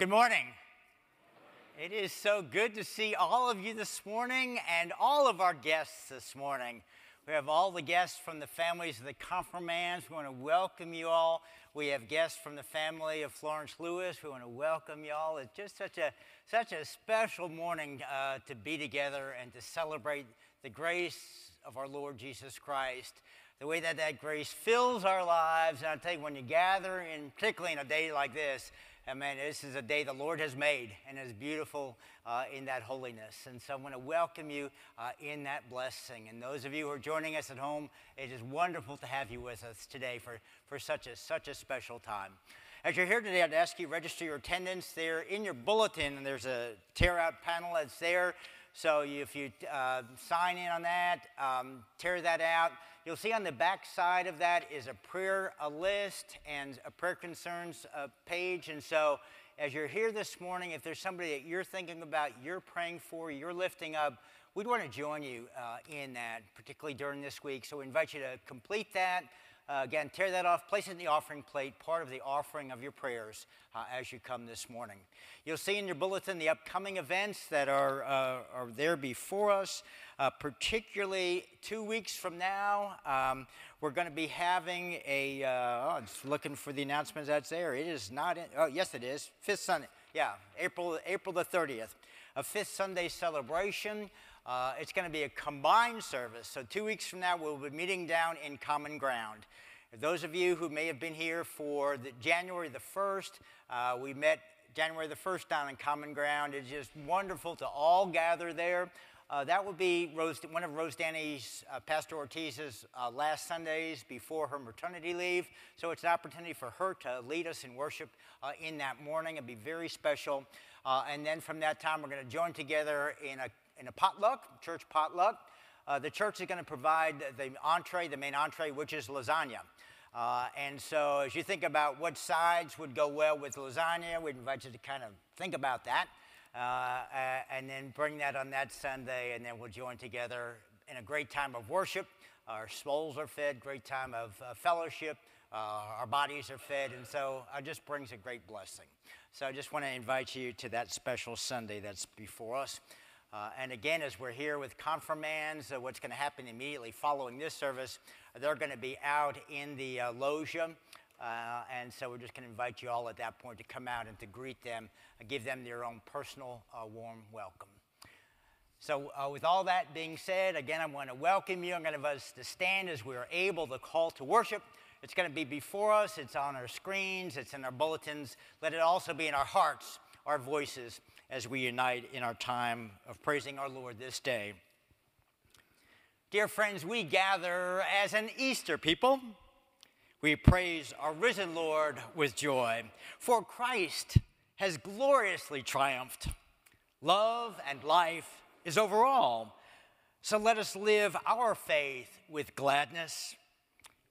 Good morning. It is so good to see all of you this morning and all of our guests this morning. We have all the guests from the families of the confirmands. We want to welcome you all. We have guests from the family of Florence Lewis. We want to welcome you all. It's just such a such a special morning uh, to be together and to celebrate the grace of our Lord Jesus Christ. The way that that grace fills our lives. And I tell you, when you gather, and particularly in a day like this, Amen. This is a day the Lord has made and is beautiful uh, in that holiness. And so I want to welcome you uh, in that blessing. And those of you who are joining us at home, it is wonderful to have you with us today for, for such, a, such a special time. As you're here today, I'd ask you register your attendance there in your bulletin, and there's a tear out panel that's there. So if you uh, sign in on that, um, tear that out. You'll see on the back side of that is a prayer a list and a prayer concerns uh, page. And so as you're here this morning, if there's somebody that you're thinking about, you're praying for, you're lifting up, we'd want to join you uh, in that, particularly during this week. So we invite you to complete that. Uh, again, tear that off, place it in the offering plate, part of the offering of your prayers uh, as you come this morning. You'll see in your bulletin the upcoming events that are, uh, are there before us, uh, particularly two weeks from now. Um, we're going to be having a, uh, oh, I'm looking for the announcements that's there. It is not, in, oh, yes, it is. Fifth Sunday, yeah, April, April the 30th, a Fifth Sunday celebration. Uh, it's going to be a combined service. So, two weeks from now, we'll be meeting down in Common Ground. Those of you who may have been here for the January the 1st, uh, we met January the 1st down in Common Ground. It's just wonderful to all gather there. Uh, that will be Rose, one of Rose Danny's, uh, Pastor Ortiz's uh, last Sundays before her maternity leave. So it's an opportunity for her to lead us in worship uh, in that morning. It'll be very special. Uh, and then from that time, we're going to join together in a in a potluck, church potluck. Uh, the church is going to provide the entree, the main entree, which is lasagna. Uh, and so, as you think about what sides would go well with lasagna, we'd invite you to kind of think about that uh, and then bring that on that Sunday, and then we'll join together in a great time of worship. Our souls are fed, great time of uh, fellowship. Uh, our bodies are fed, and so it just brings a great blessing. So I just want to invite you to that special Sunday that's before us. Uh, and again, as we're here with confirmands, uh, what's going to happen immediately following this service, they're going to be out in the uh, loggia. Uh, and so we're just going to invite you all at that point to come out and to greet them, give them their own personal uh, warm welcome. So, uh, with all that being said, again, I want to welcome you. I'm going to invite us to stand as we are able to call to worship. It's going to be before us, it's on our screens, it's in our bulletins. Let it also be in our hearts, our voices as we unite in our time of praising our Lord this day. Dear friends, we gather as an Easter people. We praise our risen Lord with joy, for Christ has gloriously triumphed. Love and life is over all. So let us live our faith with gladness.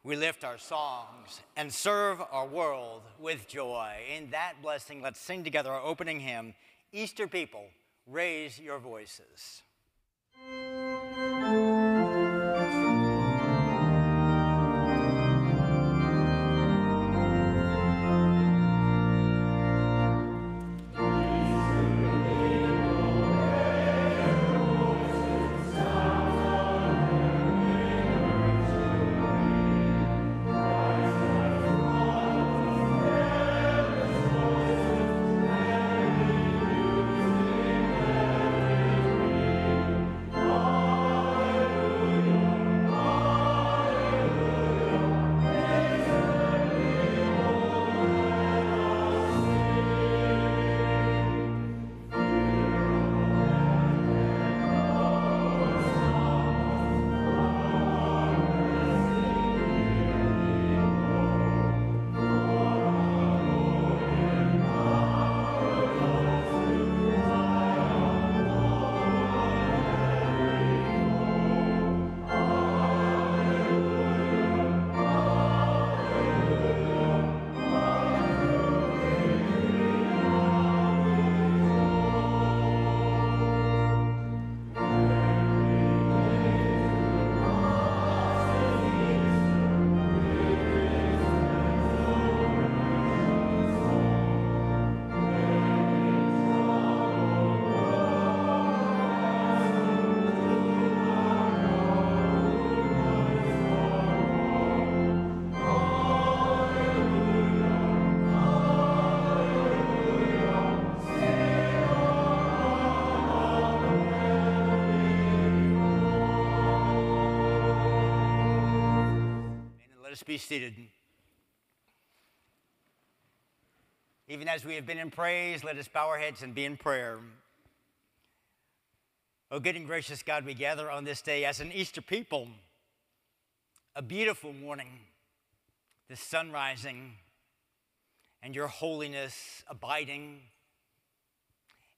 We lift our songs and serve our world with joy. In that blessing, let's sing together our opening hymn. Easter people, raise your voices. Us be seated. Even as we have been in praise, let us bow our heads and be in prayer. Oh, good and gracious God, we gather on this day as an Easter people. A beautiful morning, the sun rising, and your holiness abiding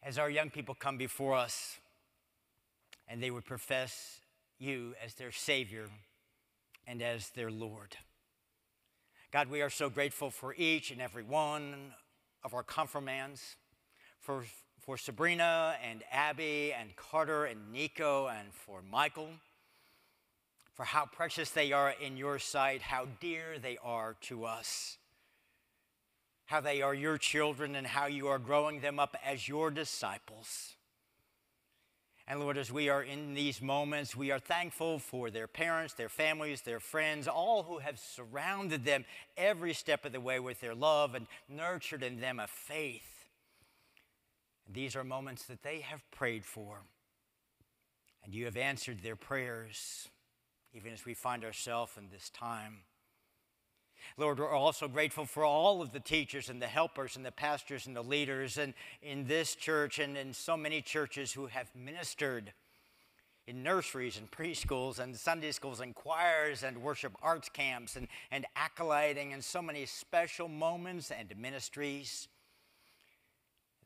as our young people come before us and they would profess you as their Savior and as their Lord. God, we are so grateful for each and every one of our confirmands, for, for Sabrina and Abby and Carter and Nico and for Michael, for how precious they are in your sight, how dear they are to us, how they are your children, and how you are growing them up as your disciples. And Lord, as we are in these moments, we are thankful for their parents, their families, their friends, all who have surrounded them every step of the way with their love and nurtured in them a faith. And these are moments that they have prayed for. And you have answered their prayers, even as we find ourselves in this time. Lord, we're also grateful for all of the teachers and the helpers and the pastors and the leaders and in this church and in so many churches who have ministered in nurseries and preschools and Sunday schools and choirs and worship arts camps and, and acolyting and so many special moments and ministries.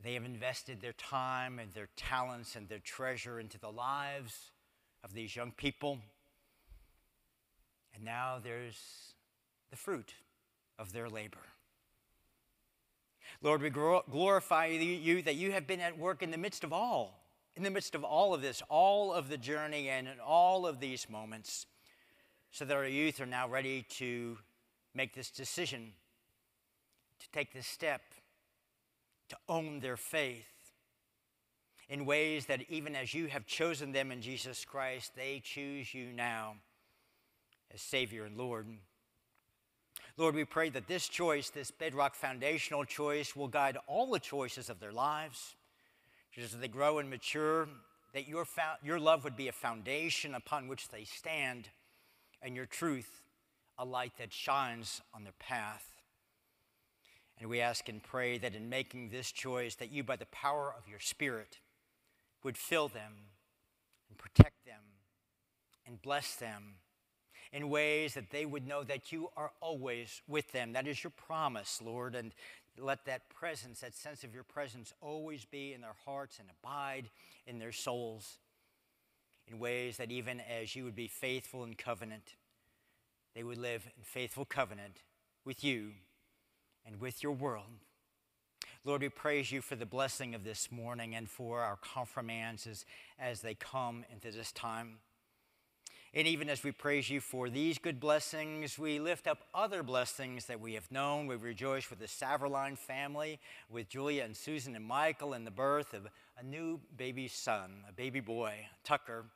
They have invested their time and their talents and their treasure into the lives of these young people. And now there's the fruit of their labor. Lord, we glorify you that you have been at work in the midst of all, in the midst of all of this, all of the journey, and in all of these moments, so that our youth are now ready to make this decision, to take this step, to own their faith in ways that even as you have chosen them in Jesus Christ, they choose you now as Savior and Lord. Lord, we pray that this choice, this bedrock foundational choice, will guide all the choices of their lives. Just as they grow and mature, that your, your love would be a foundation upon which they stand, and your truth a light that shines on their path. And we ask and pray that in making this choice, that you, by the power of your Spirit, would fill them and protect them and bless them in ways that they would know that you are always with them. That is your promise, Lord. And let that presence, that sense of your presence, always be in their hearts and abide in their souls in ways that even as you would be faithful in covenant, they would live in faithful covenant with you and with your world. Lord, we praise you for the blessing of this morning and for our confirmands as, as they come into this time. And even as we praise you for these good blessings, we lift up other blessings that we have known. We rejoice with the Saverline family, with Julia and Susan and Michael, and the birth of a new baby son, a baby boy, Tucker,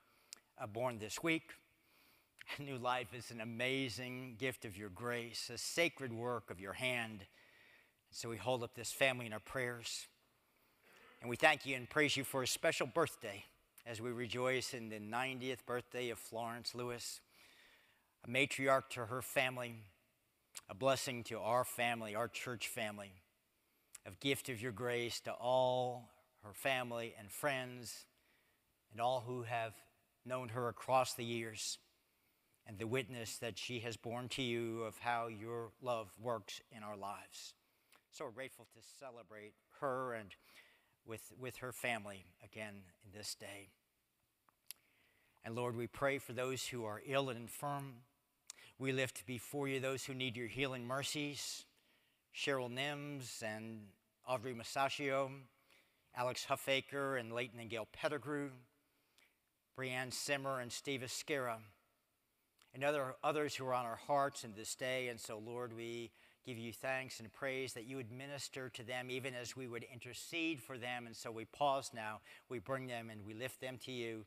uh, born this week. A new life is an amazing gift of your grace, a sacred work of your hand. So we hold up this family in our prayers. And we thank you and praise you for a special birthday as we rejoice in the 90th birthday of Florence Lewis, a matriarch to her family, a blessing to our family, our church family, a gift of your grace to all her family and friends and all who have known her across the years and the witness that she has borne to you of how your love works in our lives. So we're grateful to celebrate her and with, with her family again in this day. And Lord, we pray for those who are ill and infirm. We lift before you those who need your healing mercies Cheryl Nims and Audrey Masaccio, Alex Huffaker and Leighton and Gail Pettigrew, Brianne Simmer and Steve Esquera, and other, others who are on our hearts in this day. And so, Lord, we give you thanks and praise that you would minister to them even as we would intercede for them. And so we pause now, we bring them and we lift them to you.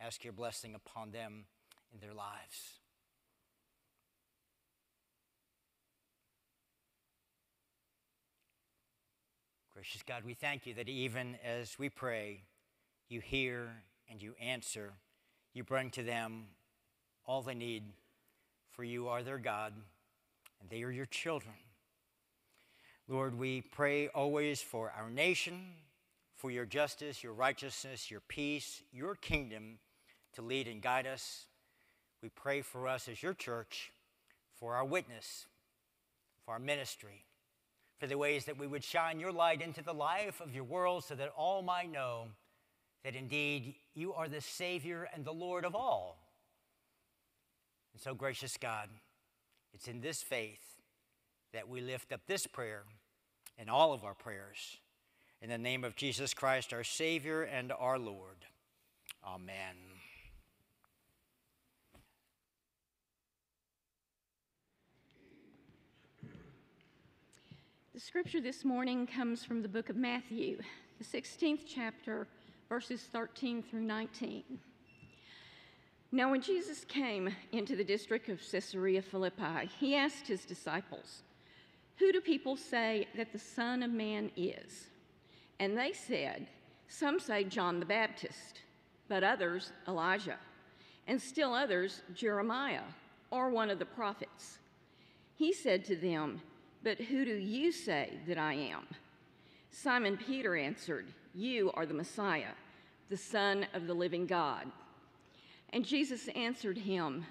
Ask your blessing upon them in their lives. Gracious God, we thank you that even as we pray, you hear and you answer. You bring to them all they need, for you are their God and they are your children. Lord, we pray always for our nation, for your justice, your righteousness, your peace, your kingdom to lead and guide us. We pray for us as your church, for our witness, for our ministry, for the ways that we would shine your light into the life of your world so that all might know that indeed you are the Savior and the Lord of all. And so, gracious God, it's in this faith that we lift up this prayer and all of our prayers. In the name of Jesus Christ, our Savior and our Lord. Amen. The scripture this morning comes from the book of Matthew, the 16th chapter, verses 13 through 19. Now, when Jesus came into the district of Caesarea Philippi, he asked his disciples, Who do people say that the Son of Man is? And they said, Some say John the Baptist, but others Elijah, and still others Jeremiah or one of the prophets. He said to them, But who do you say that I am? Simon Peter answered, You are the Messiah, the Son of the living God. And Jesus answered him,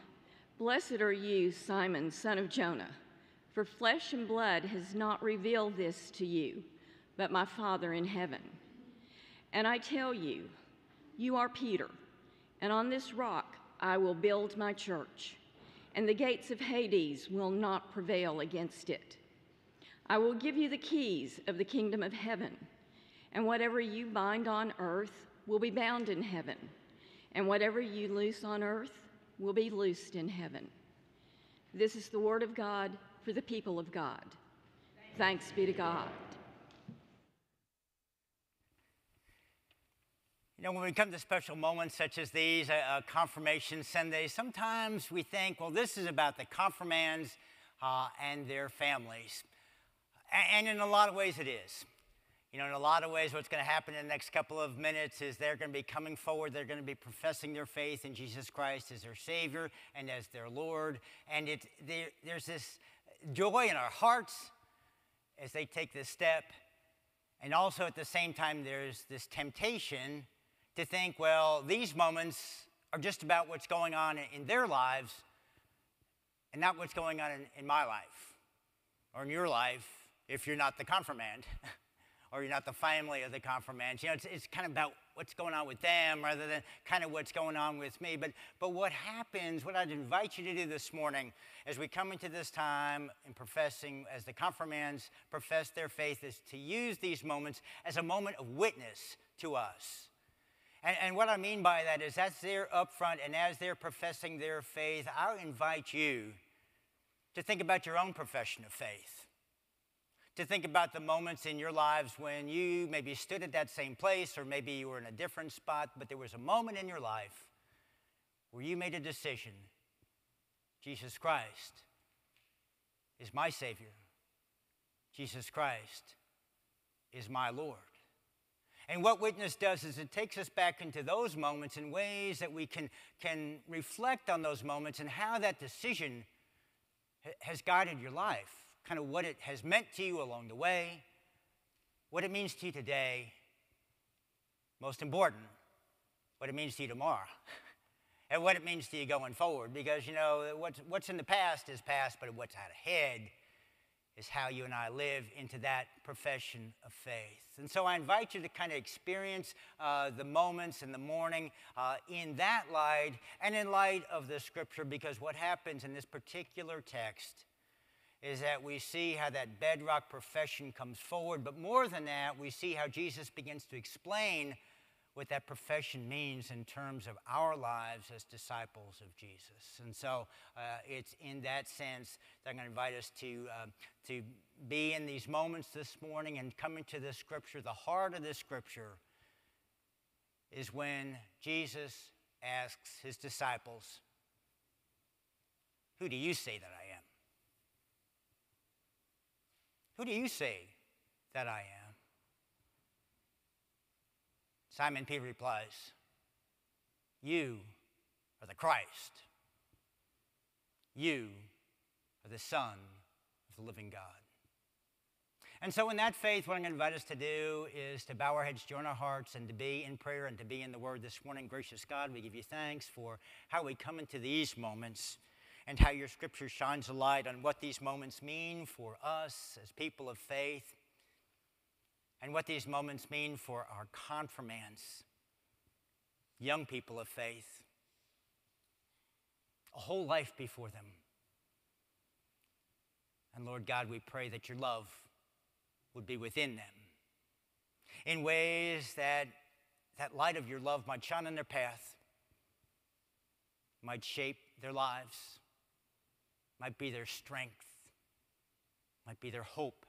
Blessed are you, Simon, son of Jonah, for flesh and blood has not revealed this to you, but my Father in heaven. And I tell you, you are Peter, and on this rock I will build my church, and the gates of Hades will not prevail against it. I will give you the keys of the kingdom of heaven, and whatever you bind on earth will be bound in heaven, and whatever you loose on earth will be loosed in heaven. This is the word of God for the people of God. Thanks be to God. You know, when we come to special moments such as these, a, confirmation Sunday, sometimes we think, well, this is about the confirmands uh, and their families. And in a lot of ways, it is. You know, in a lot of ways, what's going to happen in the next couple of minutes is they're going to be coming forward. They're going to be professing their faith in Jesus Christ as their Savior and as their Lord. And it, there's this joy in our hearts as they take this step. And also at the same time, there's this temptation to think, well, these moments are just about what's going on in their lives and not what's going on in, in my life or in your life if you're not the confirmand or you're not the family of the confirmands. You know, it's, it's kind of about what's going on with them rather than kind of what's going on with me. But, but what happens, what I'd invite you to do this morning as we come into this time in professing, as the confirmands profess their faith, is to use these moments as a moment of witness to us. And, and what I mean by that is as they're up front and as they're professing their faith, I invite you to think about your own profession of faith to think about the moments in your lives when you maybe stood at that same place or maybe you were in a different spot, but there was a moment in your life where you made a decision Jesus Christ is my Savior, Jesus Christ is my Lord. And what witness does is it takes us back into those moments in ways that we can, can reflect on those moments and how that decision has guided your life kind of what it has meant to you along the way, what it means to you today, most important, what it means to you tomorrow, and what it means to you going forward. Because, you know, what's, what's in the past is past, but what's out ahead is how you and I live into that profession of faith. And so I invite you to kind of experience uh, the moments in the morning uh, in that light and in light of the scripture, because what happens in this particular text is that we see how that bedrock profession comes forward, but more than that, we see how Jesus begins to explain what that profession means in terms of our lives as disciples of Jesus. And so uh, it's in that sense that I'm going to invite us to, uh, to be in these moments this morning and coming to this scripture. The heart of this scripture is when Jesus asks his disciples, Who do you say that I am? Who do you say that I am? Simon Peter replies, You are the Christ. You are the Son of the living God. And so, in that faith, what I'm going to invite us to do is to bow our heads, join our hearts, and to be in prayer and to be in the Word this morning. Gracious God, we give you thanks for how we come into these moments and how your Scripture shines a light on what these moments mean for us as people of faith and what these moments mean for our confirmands, young people of faith, a whole life before them. And Lord God, we pray that your love would be within them in ways that that light of your love might shine on their path, might shape their lives, might be their strength, might be their hope,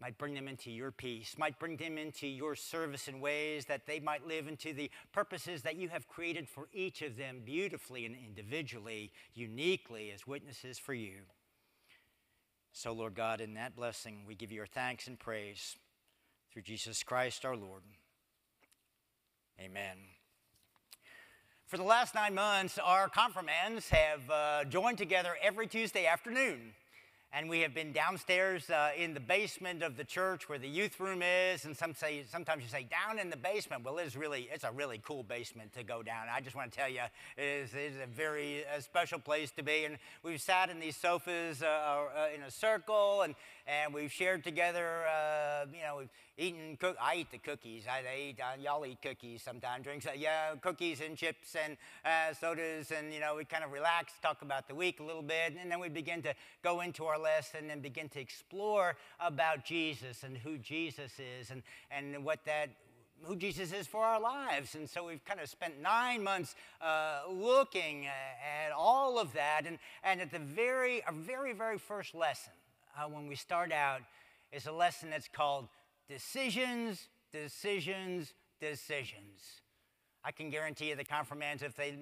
might bring them into your peace, might bring them into your service in ways that they might live into the purposes that you have created for each of them beautifully and individually, uniquely as witnesses for you. So, Lord God, in that blessing, we give you our thanks and praise through Jesus Christ our Lord. Amen. For the last nine months, our confirmands have uh, joined together every Tuesday afternoon. And we have been downstairs uh, in the basement of the church where the youth room is and some say sometimes you say down in the basement. Well it's really it's a really cool basement to go down. I just want to tell you it is, it is a very uh, special place to be. And we've sat in these sofas uh, uh in a circle and and we've shared together. Uh, you know, we've eaten. Cook- I eat the cookies. I, I eat. Uh, y'all eat cookies sometimes. Drinks. Uh, yeah, cookies and chips and uh, sodas, and you know, we kind of relax, talk about the week a little bit, and then we begin to go into our lesson and begin to explore about Jesus and who Jesus is and and what that who Jesus is for our lives. And so we've kind of spent nine months uh, looking at all of that. And, and at the very, our very, very first lesson, uh, when we start out is a lesson that's called Decisions, Decisions, Decisions. I can guarantee you the confirmands, if they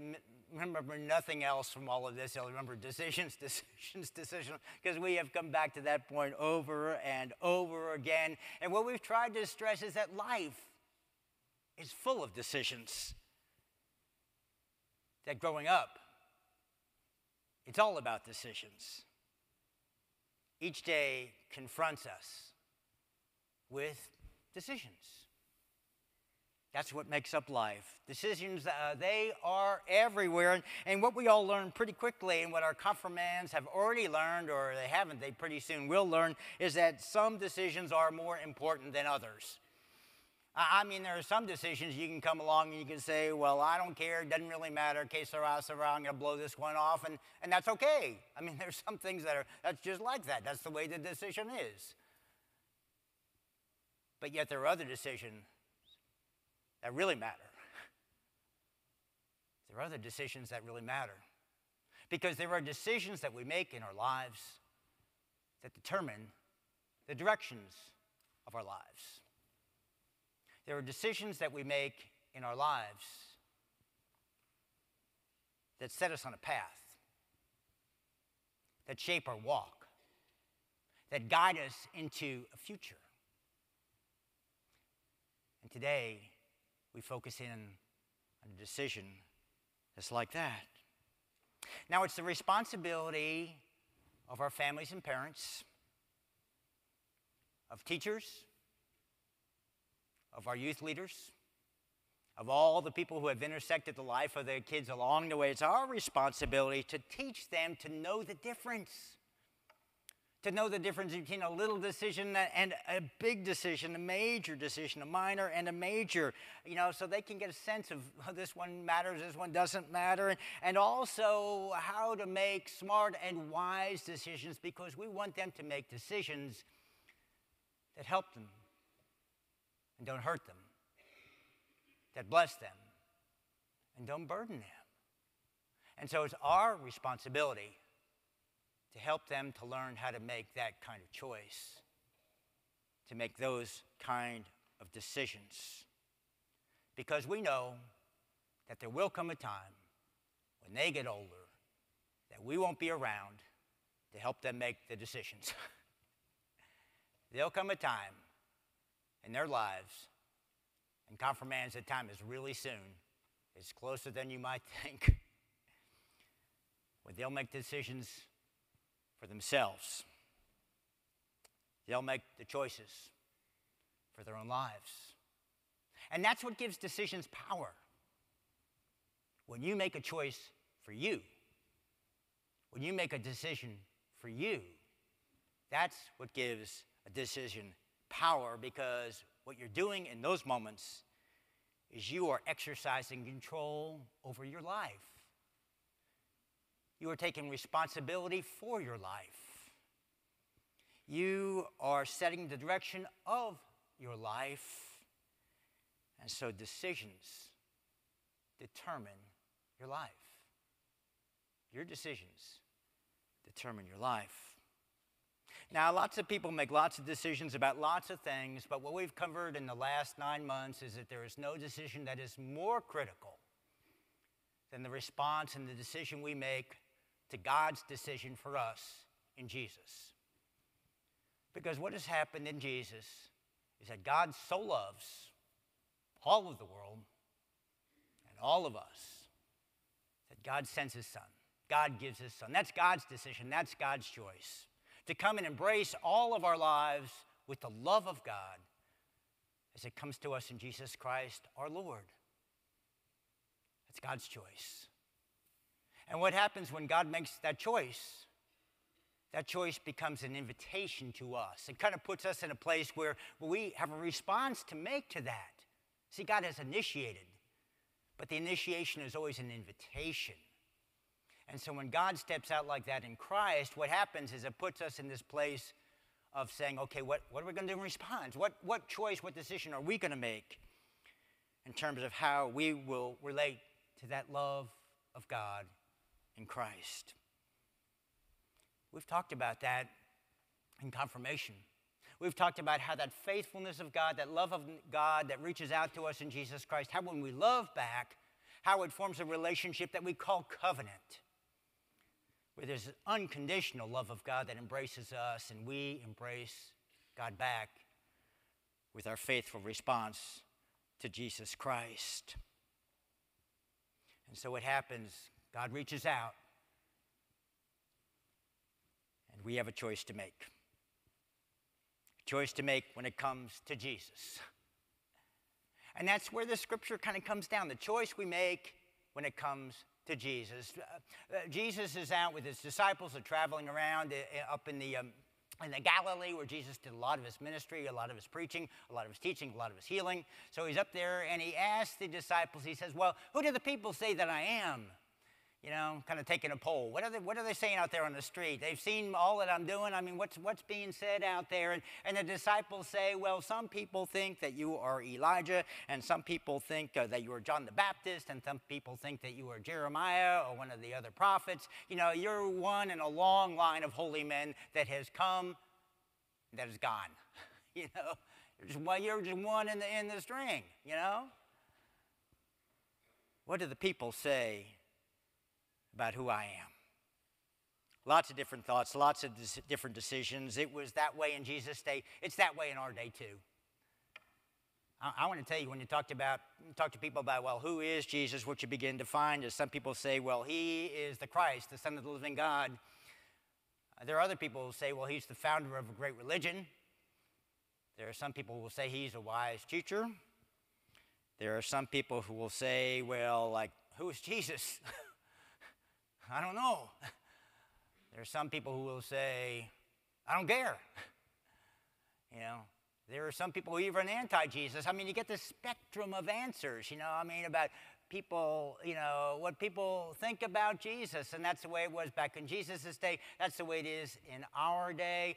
remember nothing else from all of this, they'll remember decisions, decisions, decisions, because we have come back to that point over and over again. And what we've tried to stress is that life is full of decisions. That growing up, it's all about decisions each day confronts us with decisions. That's what makes up life. Decisions, uh, they are everywhere. And, and, what we all learn pretty quickly, and what our confirmands have already learned, or they haven't, they pretty soon will learn, is that some decisions are more important than others. I mean, there are some decisions you can come along and you can say, well, I don't care, it doesn't really matter, que sera, sera, I'm going to blow this one off, and, and that's okay. I mean, there's some things that are, that's just like that. That's the way the decision is. But yet there are other decisions that really matter. There are other decisions that really matter. Because there are decisions that we make in our lives that determine the directions of our lives. There are decisions that we make in our lives that set us on a path, that shape our walk, that guide us into a future. And today, we focus in on a decision that's like that. Now, it's the responsibility of our families and parents, of teachers, of our youth leaders, of all the people who have intersected the life of their kids along the way. It's our responsibility to teach them to know the difference. To know the difference between a little decision and a big decision, a major decision, a minor and a major, you know, so they can get a sense of oh, this one matters, this one doesn't matter, and also how to make smart and wise decisions because we want them to make decisions that help them and don't hurt them, that bless them and don't burden them. And so it's our responsibility to help them to learn how to make that kind of choice, to make those kind of decisions. Because we know that there will come a time when they get older that we won't be around to help them make the decisions. There'll come a time in their lives. And confirmands, that time is really soon. It's closer than you might think. When they'll make decisions for themselves. They'll make the choices for their own lives. And that's what gives decisions power. When you make a choice for you, when you make a decision for you, that's what gives a decision power because what you're doing in those moments is you are exercising control over your life. You are taking responsibility for your life. You are setting the direction of your life. And so decisions determine your life. Your decisions determine your life. Now, lots of people make lots of decisions about lots of things, but what we've covered in the last nine months is that there is no decision that is more critical than the response and the decision we make to God's decision for us in Jesus. Because what has happened in Jesus is that God so loves all of the world and all of us that God sends his son. God gives his son. That's God's decision, that's God's choice to come and embrace all of our lives with the love of God as it comes to us in Jesus Christ our Lord. It's God's choice. And what happens when God makes that choice? That choice becomes an invitation to us. It kind of puts us in a place where we have a response to make to that. See, God has initiated, but the initiation is always an invitation. And so when God steps out like that in Christ, what happens is it puts us in this place of saying, okay, what, what are we going to do in response? What, what choice, what decision are we going to make in terms of how we will relate to that love of God in Christ? We've talked about that in confirmation. We've talked about how that faithfulness of God, that love of God that reaches out to us in Jesus Christ, how when we love back, how it forms a relationship that we call covenant where there's an unconditional love of God that embraces us and we embrace God back with our faithful response to Jesus Christ. And so it happens, God reaches out, and we have a choice to make. A choice to make when it comes to Jesus. And that's where the scripture kind of comes down the choice we make when it comes to Jesus. Uh, uh, Jesus is out with his disciples, they're traveling around uh, up in the um, in the Galilee, where Jesus did a lot of his ministry, a lot of his preaching, a lot of his teaching, a lot of his healing. So he's up there and he asks the disciples, he says, Well, who do the people say that I am? You know, kind of taking a poll. What are, they, what are they saying out there on the street? They've seen all that I'm doing. I mean, what's, what's being said out there? And, and the disciples say, well, some people think that you are Elijah, and some people think uh, that you are John the Baptist, and some people think that you are Jeremiah or one of the other prophets. You know, you're one in a long line of holy men that has come, that is gone. you know, you're just, one, you're just one in the, in the string, you know? What do the people say about who I am. Lots of different thoughts, lots of different decisions. It was that way in Jesus' day. It's that way in our day too. I, I want to tell you when you talk about talk to people about well, who is Jesus? What you begin to find is some people say, well, he is the Christ, the Son of the living God. Uh, there are other people who say, well, he's the founder of a great religion. There are some people who will say he's a wise teacher. There are some people who will say, well, like, who is Jesus? I don't know. There are some people who will say, I don't care. You know, there are some people who are even anti Jesus. I mean, you get this spectrum of answers, you know, I mean, about people, you know, what people think about Jesus. And that's the way it was back in Jesus' day. That's the way it is in our day.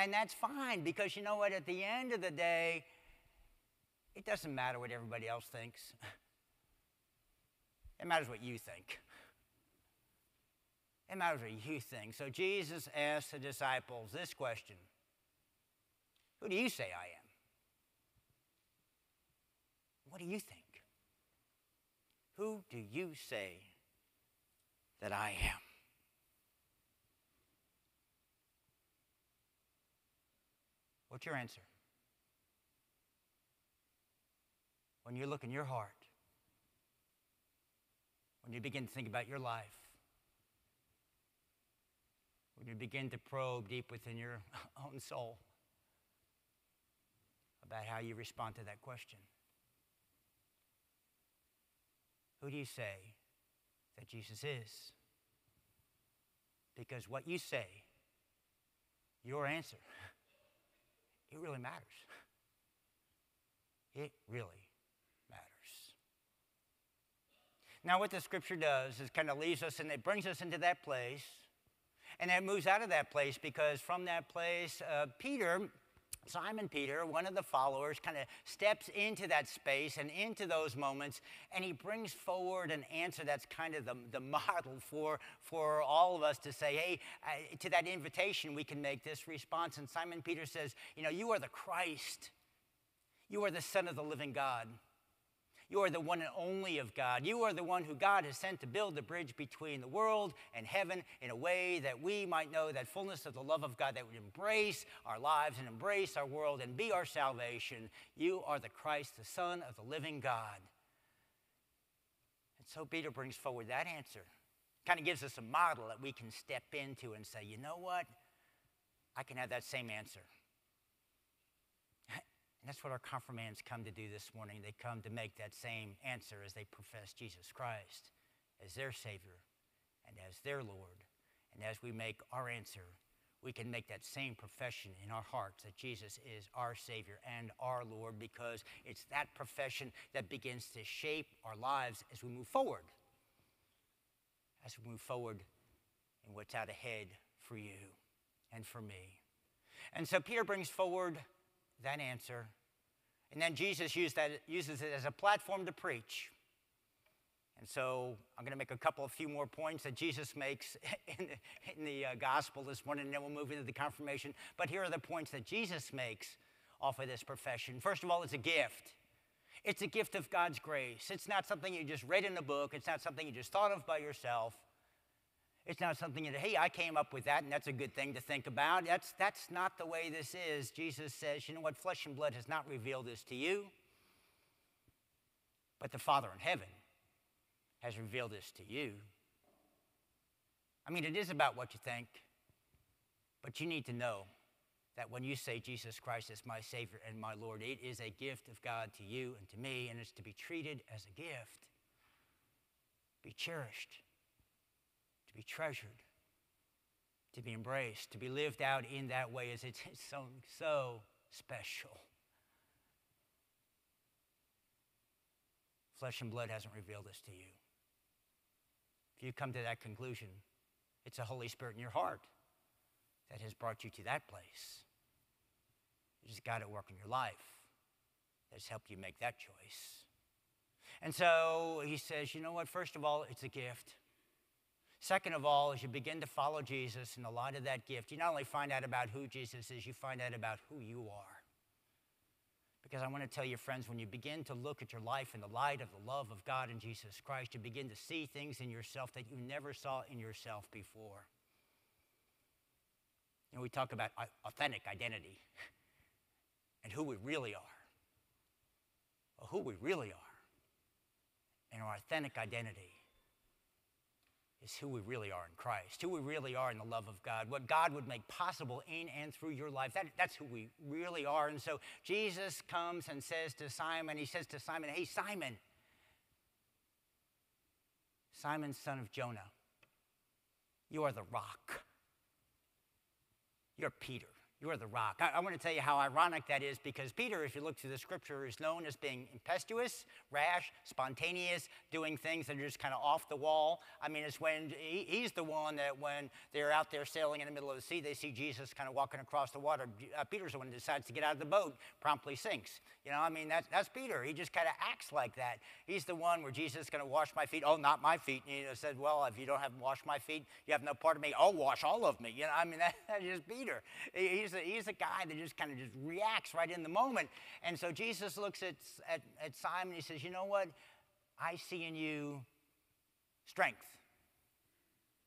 And that's fine because you know what? At the end of the day, it doesn't matter what everybody else thinks, it matters what you think. It matters what you think. So Jesus asked the disciples this question Who do you say I am? What do you think? Who do you say that I am? What's your answer? When you look in your heart, when you begin to think about your life, when you begin to probe deep within your own soul about how you respond to that question. Who do you say that Jesus is? Because what you say, your answer, it really matters. It really matters. Now, what the scripture does is kind of leaves us and it brings us into that place. And it moves out of that place because from that place, uh, Peter Simon Peter, one of the followers, kind of steps into that space and into those moments, and he brings forward an answer that's kind of the, the model for, for all of us to say, hey, uh, to that invitation, we can make this response. And Simon Peter says, you know, you are the Christ, you are the Son of the living God. You are the one and only of God. You are the one who God has sent to build the bridge between the world and heaven in a way that we might know that fullness of the love of God that would embrace our lives and embrace our world and be our salvation. You are the Christ, the Son of the living God. And so Peter brings forward that answer. Kind of gives us a model that we can step into and say, you know what? I can have that same answer. And that's what our confirmands come to do this morning. They come to make that same answer as they profess Jesus Christ as their Savior and as their Lord. And as we make our answer, we can make that same profession in our hearts that Jesus is our Savior and our Lord because it's that profession that begins to shape our lives as we move forward. As we move forward in what's out ahead for you and for me. And so Peter brings forward that answer. And then Jesus used that, uses it as a platform to preach. And so I'm going to make a couple of few more points that Jesus makes in the, in the uh, gospel this morning, and then we'll move into the confirmation. But here are the points that Jesus makes off of this profession. First of all, it's a gift. It's a gift of God's grace. It's not something you just read in a book, it's not something you just thought of by yourself. It's not something that, hey, I came up with that and that's a good thing to think about. That's, that's not the way this is. Jesus says, you know what? Flesh and blood has not revealed this to you, but the Father in heaven has revealed this to you. I mean, it is about what you think, but you need to know that when you say Jesus Christ is my Savior and my Lord, it is a gift of God to you and to me, and it's to be treated as a gift, be cherished to be treasured, to be embraced, to be lived out in that way is it's so, so special. Flesh and blood hasn't revealed this to you. If you come to that conclusion, it's the Holy Spirit in your heart that has brought you to that place. Just got to work in your life that's helped you make that choice. And so he says, you know what? First of all, it's a gift. Second of all, as you begin to follow Jesus in the light of that gift, you not only find out about who Jesus is, you find out about who you are. Because I want to tell you, friends, when you begin to look at your life in the light of the love of God and Jesus Christ, you begin to see things in yourself that you never saw in yourself before. You know, we talk about uh, authentic identity and who we really are. Well, who we really are and our authentic identity is who we really are in Christ, who we really are in the love of God, what God would make possible in and through your life. That, that's who we really are. And so Jesus comes and says to Simon, He says to Simon, Hey, Simon, Simon, son of Jonah, you are the rock. You're Peter. You are the rock. I, I, want to tell you how ironic that is because Peter, if you look through the scripture, is known as being impetuous, rash, spontaneous, doing things that are just kind of off the wall. I mean, it's when he, he's the one that when they're out there sailing in the middle of the sea, they see Jesus kind of walking across the water. Uh, Peter's the one who decides to get out of the boat, promptly sinks. You know, I mean, that's, that's Peter. He just kind of acts like that. He's the one where Jesus is going to wash my feet. Oh, not my feet. And he said, Well, if you don't have washed my feet, you have no part of me. Oh, wash all of me. You know, I mean, that, that's just Peter. He, he's, a, he's a guy that just kind of just reacts right in the moment. And so Jesus looks at, at, at Simon and he says, You know what? I see in you strength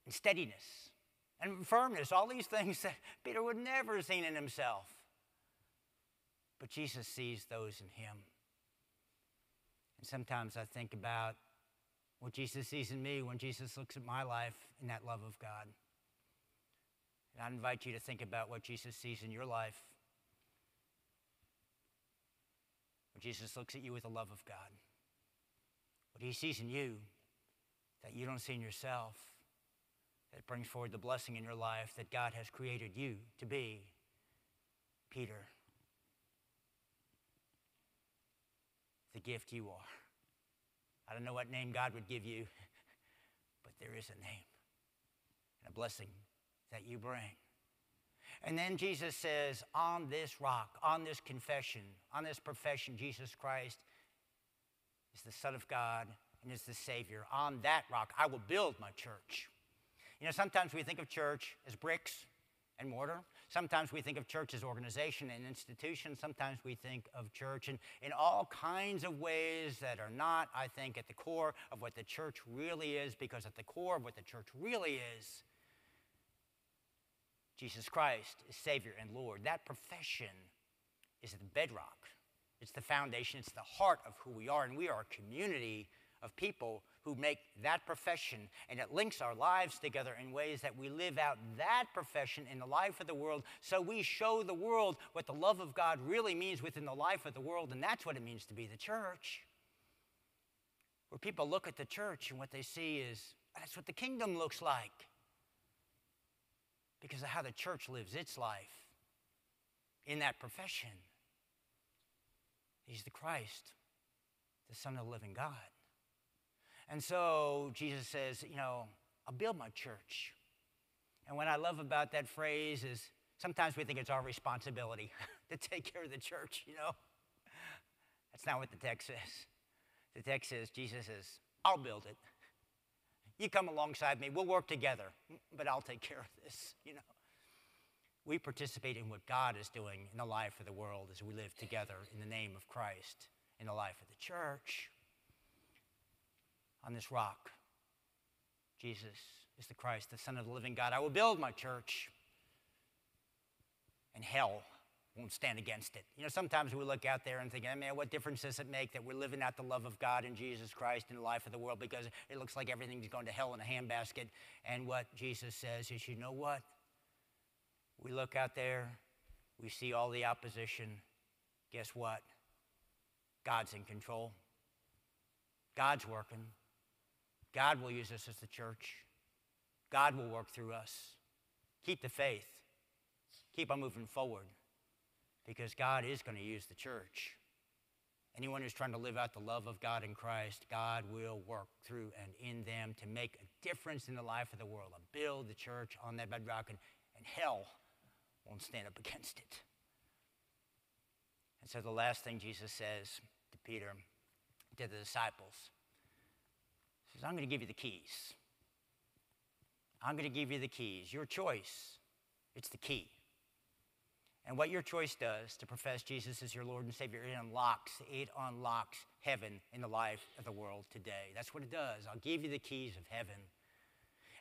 and steadiness and firmness, all these things that Peter would never have seen in himself. But Jesus sees those in him. And sometimes I think about what Jesus sees in me when Jesus looks at my life in that love of God. And I invite you to think about what Jesus sees in your life. When Jesus looks at you with the love of God, what he sees in you that you don't see in yourself, that brings forward the blessing in your life that God has created you to be. Peter, the gift you are. I don't know what name God would give you, but there is a name and a blessing that you bring. And then Jesus says, on this rock, on this confession, on this profession, Jesus Christ is the Son of God and is the Savior. On that rock, I will build my church. You know, sometimes we think of church as bricks and mortar. Sometimes we think of church as organization and institution. Sometimes we think of church in, in all kinds of ways that are not, I think, at the core of what the church really is, because at the core of what the church really is, Jesus Christ is Savior and Lord. That profession is the bedrock, it's the foundation, it's the heart of who we are, and we are a community of people who make that profession, and it links our lives together in ways that we live out that profession in the life of the world. So we show the world what the love of God really means within the life of the world, and that's what it means to be the church. Where people look at the church and what they see is that's what the kingdom looks like because of how the church lives its life in that profession. He's the Christ, the Son of the living God. And so Jesus says, you know, I'll build my church. And what I love about that phrase is sometimes we think it's our responsibility to take care of the church, you know. That's not what the text says. The text says, Jesus says, I'll build it. You come alongside me, we'll work together, but I'll take care of this, you know. We participate in what God is doing in the life of the world as we live together in the name of Christ in the life of the church on this rock. Jesus is the Christ, the Son of the living God. I will build my church, and hell won't stand against it. You know, sometimes we look out there and think, man, what difference does it make that we're living out the love of God and Jesus Christ in the life of the world because it looks like everything's going to hell in a handbasket. And what Jesus says is, you know what? We look out there, we see all the opposition. Guess what? God's in control. God's working. God will use us as the church. God will work through us. Keep the faith. Keep on moving forward because God is going to use the church. Anyone who's trying to live out the love of God in Christ, God will work through and in them to make a difference in the life of the world, and build the church on that bedrock, and, and hell won't stand up against it. And so the last thing Jesus says to Peter, to the disciples, he says, I'm going to give you the keys. I'm going to give you the keys. Your choice, it's the key. And what your choice does to profess Jesus as your Lord and Savior, it unlocks, it unlocks heaven in the life of the world today. That's what it does. I'll give you the keys of heaven.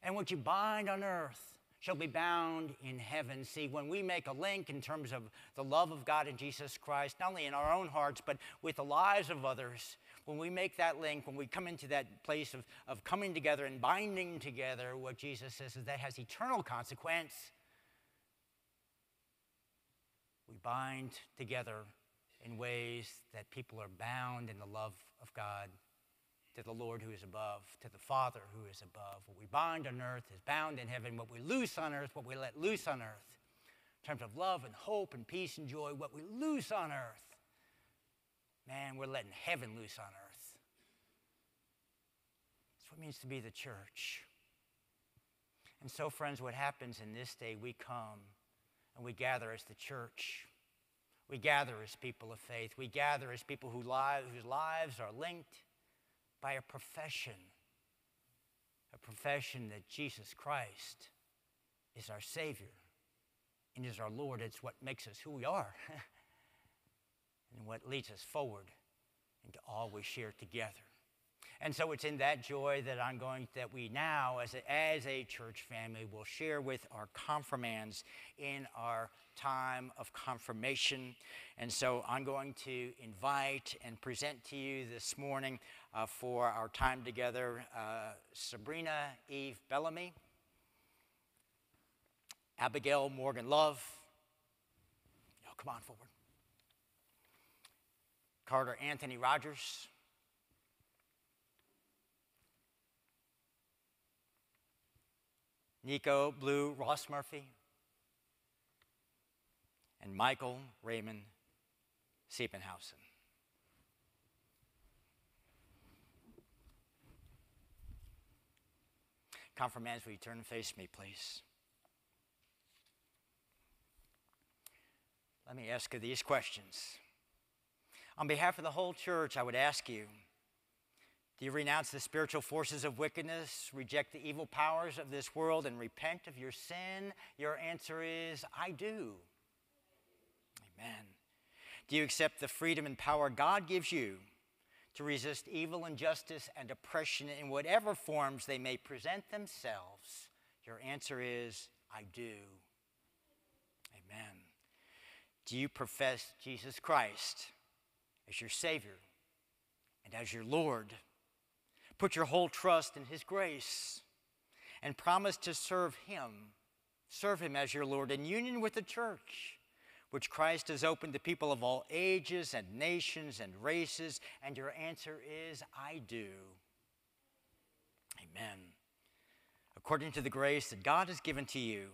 And what you bind on earth shall be bound in heaven. See, when we make a link in terms of the love of God and Jesus Christ, not only in our own hearts, but with the lives of others, when we make that link, when we come into that place of, of coming together and binding together, what Jesus says is that has eternal consequence. We bind together in ways that people are bound in the love of God to the Lord who is above, to the Father who is above. What we bind on earth is bound in heaven. What we loose on earth, what we let loose on earth, in terms of love and hope and peace and joy, what we loose on earth Man, we're letting heaven loose on earth. That's what it means to be the church. And so, friends, what happens in this day, we come and we gather as the church. We gather as people of faith. We gather as people who whose lives are linked by a profession, a profession that Jesus Christ is our Savior and is our Lord. It's what makes us who we are. and what leads us forward into all we share together. And so it's in that joy that I'm going that we now, as a, as a church family, will share with our confirmands in our time of confirmation. And so I'm going to invite and present to you this morning uh, for our time together uh, Sabrina Eve Bellamy Abigail Morgan Love. Y'all come on forward. Carter Anthony Rogers. Nico Blue Ross Murphy. And Michael Raymond Siepenhausen. Confirmands, will you turn and face me, please? Let me ask you these questions. On behalf of the whole church, I would ask you do you renounce the spiritual forces of wickedness, reject the evil powers of this world, and repent of your sin? Your answer is I do. Amen. Do you accept the freedom and power God gives you to resist evil, injustice, and oppression in whatever forms they may present themselves? Your answer is I do. Amen. Do you profess Jesus Christ as your Savior and as your Lord? Put your whole trust in His grace and promise to serve Him, serve Him as your Lord in union with the church, which Christ has opened to people of all ages and nations and races. And your answer is, I do. Amen. According to the grace that God has given to you,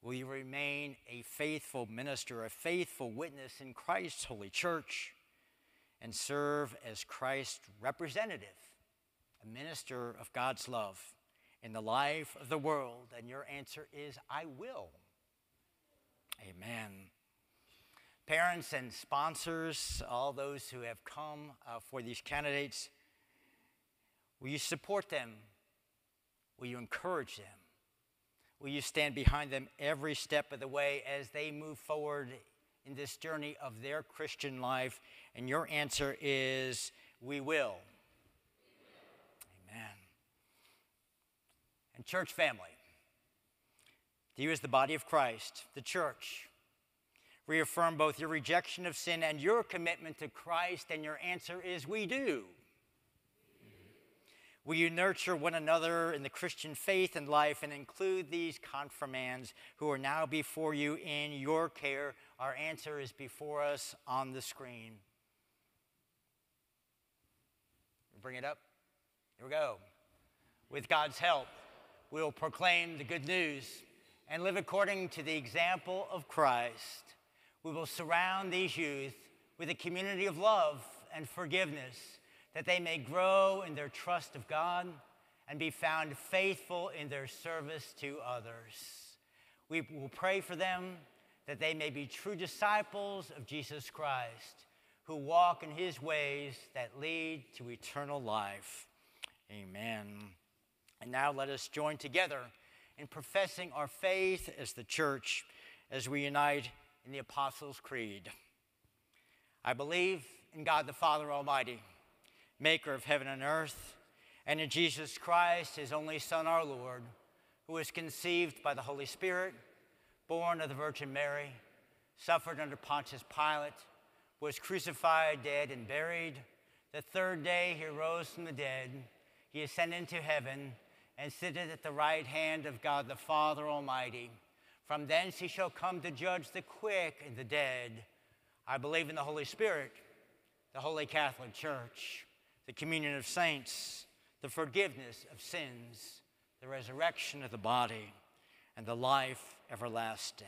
will you remain a faithful minister, a faithful witness in Christ's holy church, and serve as Christ's representative, a minister of God's love in the life of the world? And your answer is, I will. Amen. Parents and sponsors, all those who have come uh, for these candidates, will you support them? Will you encourage them? Will you stand behind them every step of the way as they move forward in this journey of their Christian life? And your answer is, We will. Amen. And, church family, you as the body of Christ, the church, reaffirm both your rejection of sin and your commitment to Christ, and your answer is, We do. Will you nurture one another in the Christian faith and life and include these confirmands who are now before you in your care? Our answer is before us on the screen. Bring it up. Here we go. With God's help, we'll proclaim the good news and live according to the example of Christ. We will surround these youth with a community of love and forgiveness that they may grow in their trust of God and be found faithful in their service to others. We will pray for them that they may be true disciples of Jesus Christ who walk in his ways that lead to eternal life. Amen. And now let us join together in professing our faith as the church as we unite in the Apostles' Creed. I believe in God the Father Almighty maker of heaven and earth, and in Jesus Christ, his only Son, our Lord, who was conceived by the Holy Spirit, born of the Virgin Mary, suffered under Pontius Pilate, was crucified, dead, and buried. The third day he rose from the dead. He ascended into heaven and sitteth at the right hand of God the Father Almighty. From thence he shall come to judge the quick and the dead. I believe in the Holy Spirit, the Holy Catholic Church the communion of saints, the forgiveness of sins, the resurrection of the body, and the life everlasting.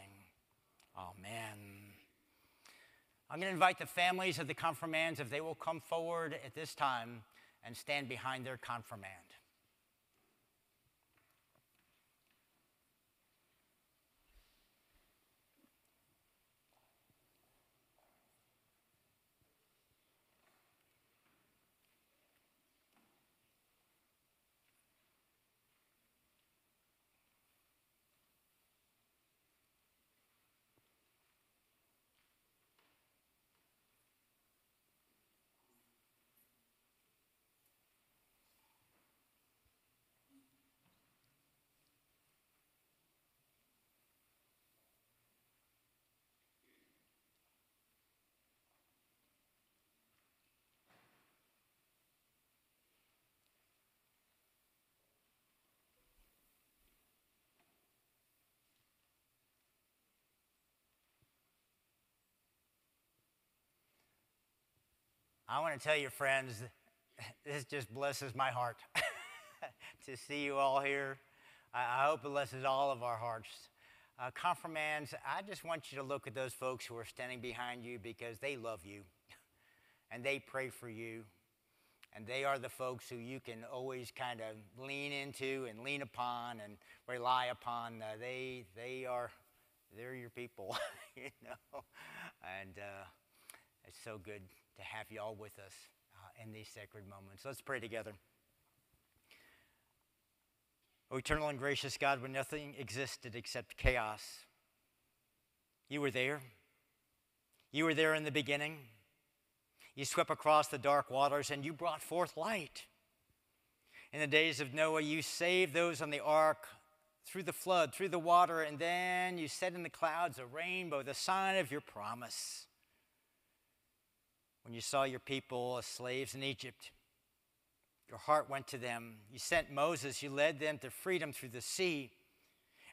Amen. I'm going to invite the families of the confirmands if they will come forward at this time and stand behind their confirmand. I want to tell you, friends, this just blesses my heart to see you all here. I, hope it blesses all of our hearts. Uh, confirmands, I just want you to look at those folks who are standing behind you because they love you and they pray for you. And they are the folks who you can always kind of lean into and lean upon and rely upon. Uh, they, they are, they're your people, you know. And uh, it's so good to have you all with us uh, in these sacred moments. Let's pray together. O eternal and gracious God, when nothing existed except chaos, you were there. You were there in the beginning. You swept across the dark waters and you brought forth light. In the days of Noah, you saved those on the ark through the flood, through the water, and then you set in the clouds a rainbow, the sign of your promise. When you saw your people as slaves in Egypt, your heart went to them. You sent Moses, you led them to freedom through the sea,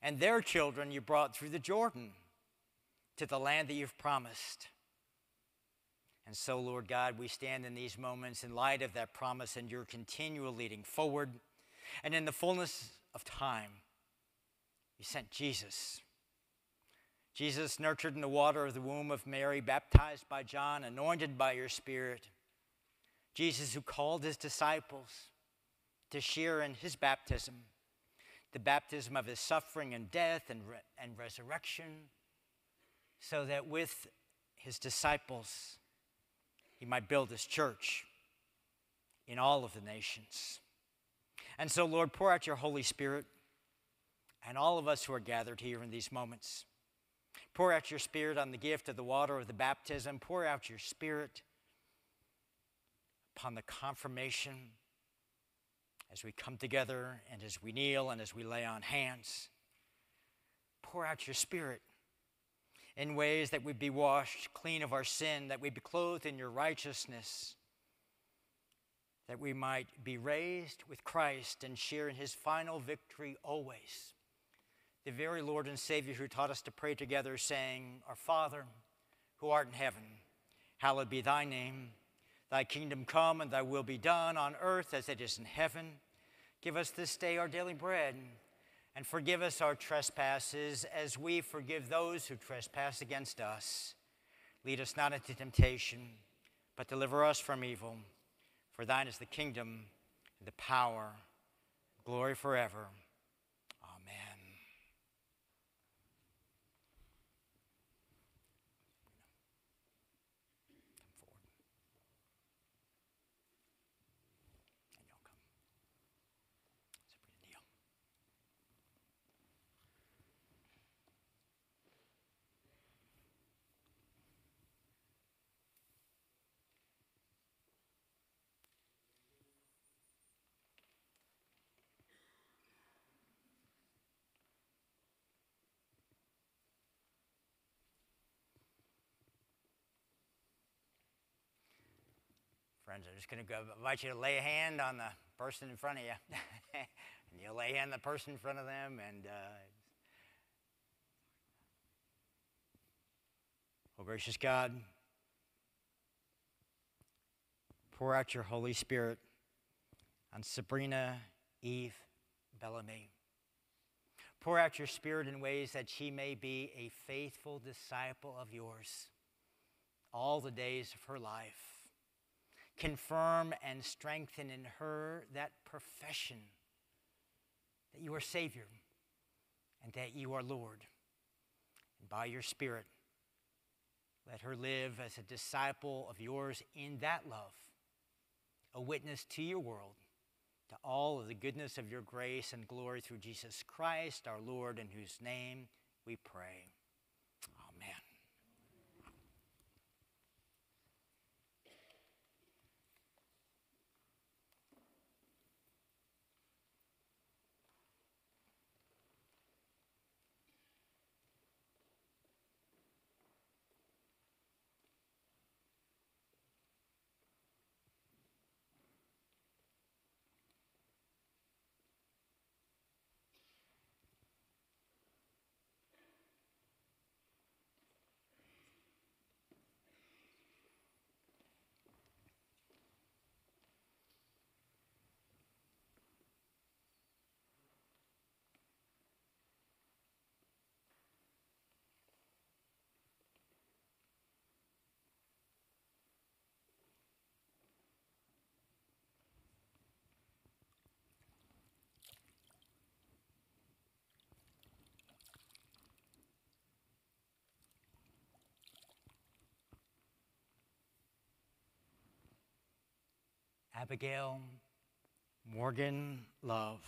and their children you brought through the Jordan to the land that you've promised. And so, Lord God, we stand in these moments in light of that promise and your continual leading forward. And in the fullness of time, you sent Jesus. Jesus, nurtured in the water of the womb of Mary, baptized by John, anointed by your Spirit. Jesus, who called his disciples to share in his baptism, the baptism of his suffering and death and, re- and resurrection, so that with his disciples, he might build his church in all of the nations. And so, Lord, pour out your Holy Spirit and all of us who are gathered here in these moments. Pour out your Spirit on the gift of the water of the baptism. Pour out your Spirit upon the confirmation as we come together and as we kneel and as we lay on hands. Pour out your Spirit in ways that we'd be washed clean of our sin, that we'd be clothed in your righteousness, that we might be raised with Christ and share in his final victory always. The very Lord and Savior who taught us to pray together, saying, Our Father, who art in heaven, hallowed be thy name. Thy kingdom come and thy will be done on earth as it is in heaven. Give us this day our daily bread and forgive us our trespasses as we forgive those who trespass against us. Lead us not into temptation, but deliver us from evil. For thine is the kingdom, and the power, and glory forever. Friends, I'm just going to go invite you to lay a hand on the person in front of you. and you lay a hand on the person in front of them, and uh, oh, gracious God, pour out your Holy Spirit on Sabrina Eve Bellamy. Pour out your Spirit in ways that she may be a faithful disciple of yours all the days of her life confirm and strengthen in her that profession that you are Savior and that you are Lord. And by your Spirit, let her live as a disciple of yours in that love, a witness to your world, to all of the goodness of your grace and glory through Jesus Christ, our Lord, in whose name we pray. Abigail Morgan Love,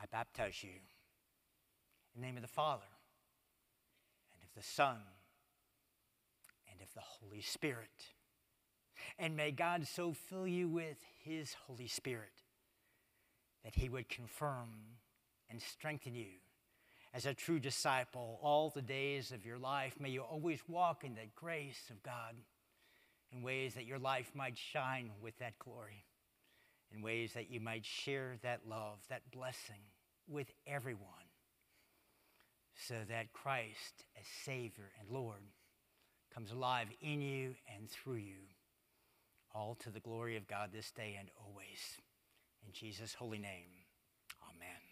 I baptize you in the name of the Father, and of the Son, and of the Holy Spirit. And may God so fill you with His Holy Spirit that He would confirm and strengthen you as a true disciple all the days of your life. May you always walk in the grace of God in ways that your life might shine with that glory, in ways that you might share that love, that blessing with everyone, so that Christ, as Savior and Lord, comes alive in you and through you, all to the glory of God this day and always. In Jesus' holy name, amen.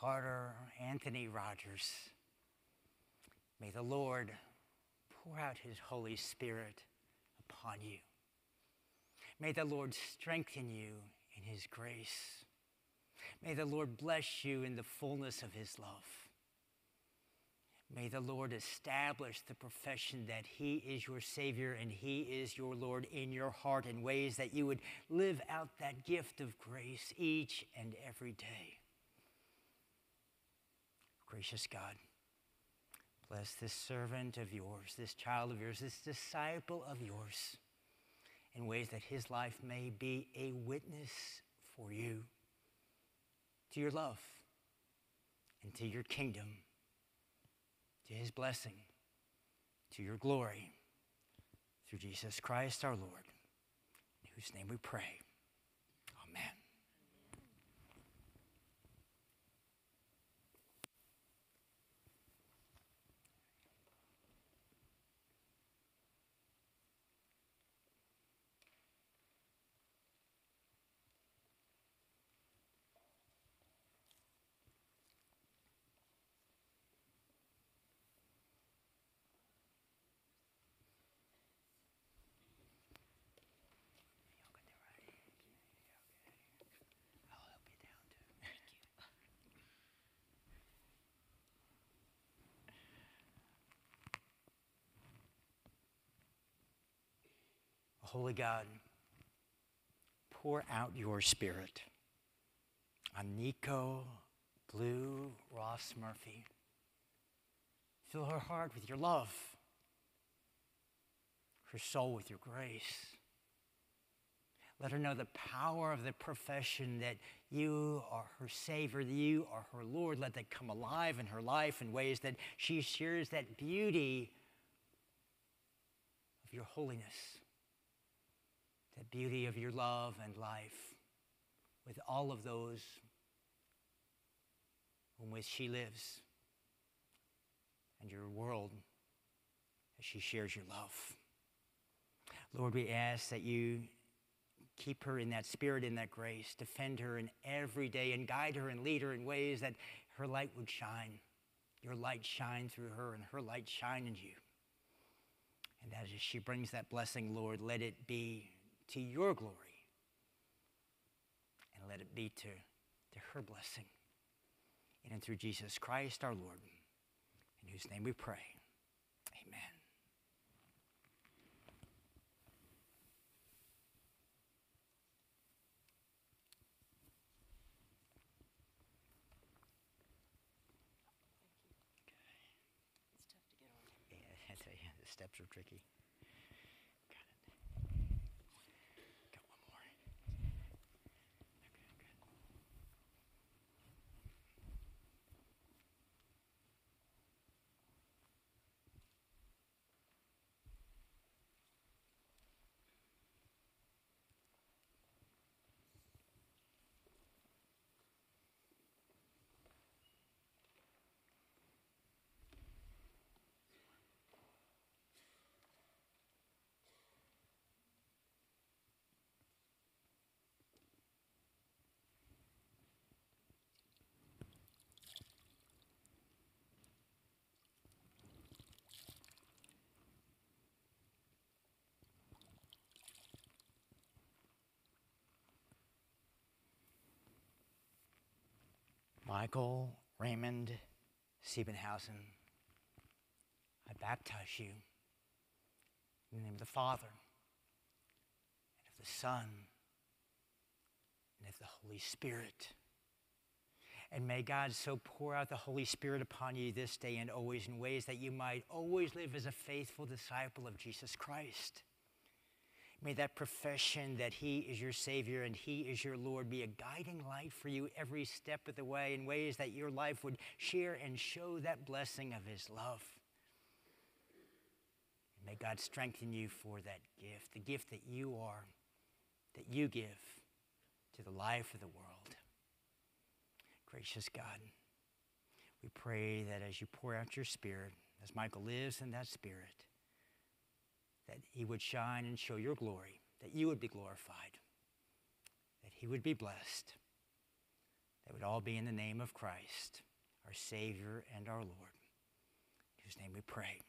Carter Anthony Rogers. May the Lord pour out his Holy Spirit upon you. May the Lord strengthen you in his grace. May the Lord bless you in the fullness of his love. May the Lord establish the profession that He is your Savior and He is your Lord in your heart in ways that you would live out that gift of grace each and every day. Gracious God, bless this servant of yours, this child of yours, this disciple of yours, in ways that his life may be a witness for you to your love and to your kingdom, to his blessing, to your glory, through Jesus Christ our Lord, in whose name we pray. Amen. Y'all got that right? Okay, okay. I'll help you down too. Thank you. Holy God, pour out your spirit on Nico, Blue, Ross Murphy. Fill her heart with your love, her soul with your grace. Let her know the power of the profession that you are her Savior, that you are her Lord. Let that come alive in her life in ways that she shares that beauty of your holiness, that beauty of your love and life with all of those in which she lives and your world as she shares your love. Lord, we ask that you keep her in that spirit, in that grace, defend her in every day, and guide her and lead her in ways that her light would shine. Your light shine through her, and her light shine in you. And as she brings that blessing, Lord, let it be to your glory, and let it be to, to her blessing. In and through Jesus Christ our Lord, in whose name we pray. Amen. It's tough to get on. Yeah, that's a, yeah, the steps are tricky. Michael Raymond Siebenhausen, I baptize you in the name of the Father, and of the Son, and of the Holy Spirit. And may God so pour out the Holy Spirit upon you this day and always in ways that you might always live as a faithful disciple of Jesus Christ. May that profession that He is your Savior and He is your Lord be a guiding light for you every step of the way in ways that your life would share and show that blessing of His love. May God strengthen you for that gift, the gift that you are, that you give to the life of the world. Gracious God, we pray that as you pour out your Spirit, as Michael lives in that Spirit, that he would shine and show your glory, that you would be glorified, that he would be blessed. That would all be in the name of Christ, our Savior and our Lord, in whose name we pray.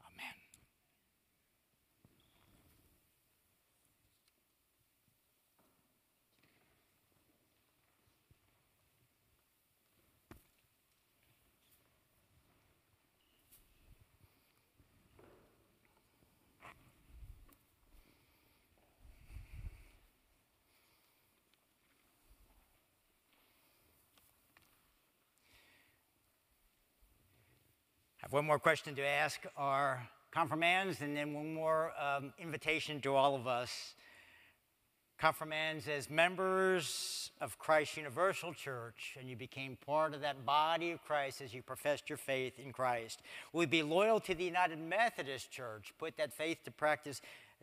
Amen. I have one more question to ask our confirmands, and then one more um, invitation to all of us. Confirmands, as members of Christ Universal Church, and you became part of that body of Christ as you professed your faith in Christ, you be loyal to the United Methodist Church, put that faith to practice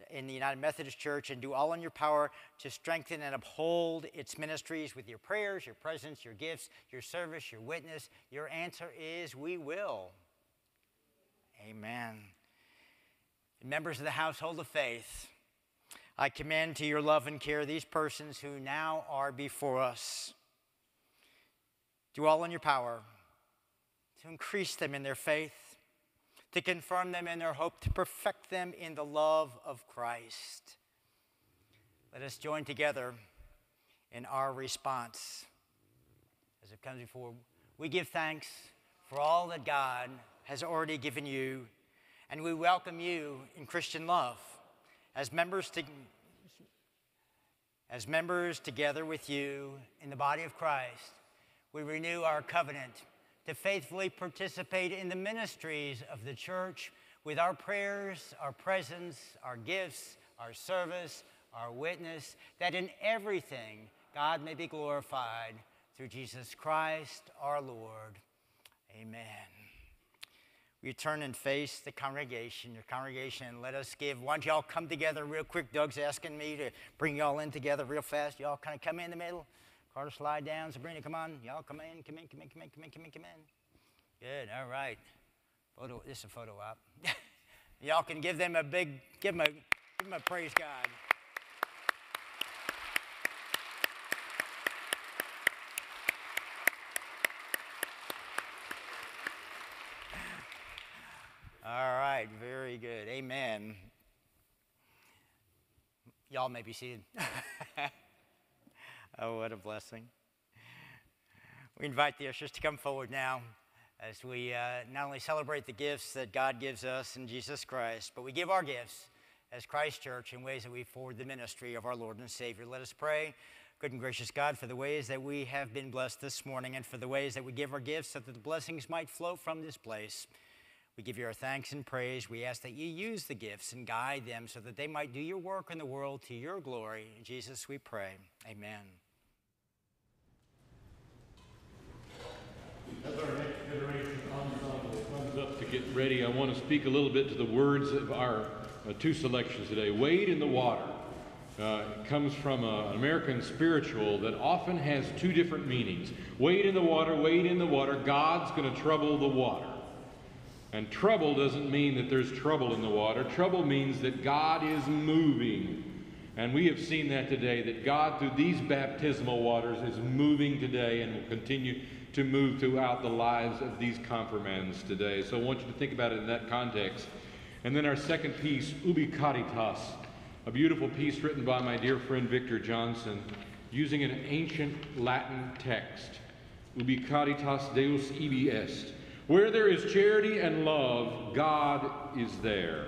in the United Methodist Church, and do all in your power to strengthen and uphold its ministries with your prayers, your presence, your gifts, your service, your witness? Your answer is we will. Amen. Members of the household of faith, I commend to your love and care these persons who now are before us. Do all in your power to increase them in their faith, to confirm them in their hope, to perfect them in the love of Christ. Let us join together in our response as it comes before. We give thanks for all that God has already given you, and we welcome you in Christian love as members to, as members together with you in the body of Christ. We renew our covenant to faithfully participate in the ministries of the church with our prayers, our presence, our gifts, our service, our witness, that in everything God may be glorified through Jesus Christ our Lord. Amen. We turn and face the congregation, your congregation, and let us give. Why don't y'all come together real quick? Doug's asking me to bring y'all in together real fast. Y'all kind of come in the middle. Carter, slide down. Sabrina, come on. Y'all come in, come in, come in, come in, come in, come in, come in. Good, all right. Photo, this is a photo op. y'all can give them a big, give them a, give them a praise God. All right, very good. Amen. Y'all may be seated. oh, what a blessing. We invite the ushers to come forward now as we uh, not only celebrate the gifts that God gives us in Jesus Christ, but we give our gifts as Christ Church in ways that we forward the ministry of our Lord and Savior. Let us pray. Good and gracious God, for the ways that we have been blessed this morning and for the ways that we give our gifts so that the blessings might flow from this place. We give you our thanks and praise. We ask that you use the gifts and guide them so that they might do your work in the world to your glory. In Jesus, we pray. Amen. As our next generation comes up to get ready, I want to speak a little bit to the words of our uh, two selections today. Wade in the Water uh, comes from a, an American spiritual that often has two different meanings. Wade in the water, wade in the water, God's going to trouble the water. And trouble doesn't mean that there's trouble in the water. Trouble means that God is moving. And we have seen that today, that God, through these baptismal waters, is moving today and will continue to move throughout the lives of these confirmands today. So I want you to think about it in that context. And then our second piece, Ubi Caritas, a beautiful piece written by my dear friend Victor Johnson, using an ancient Latin text ubi caritas Deus ibi est. Where there is charity and love, God is there.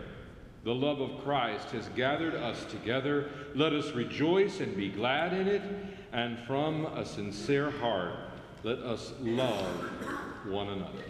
The love of Christ has gathered us together. Let us rejoice and be glad in it, and from a sincere heart, let us love one another.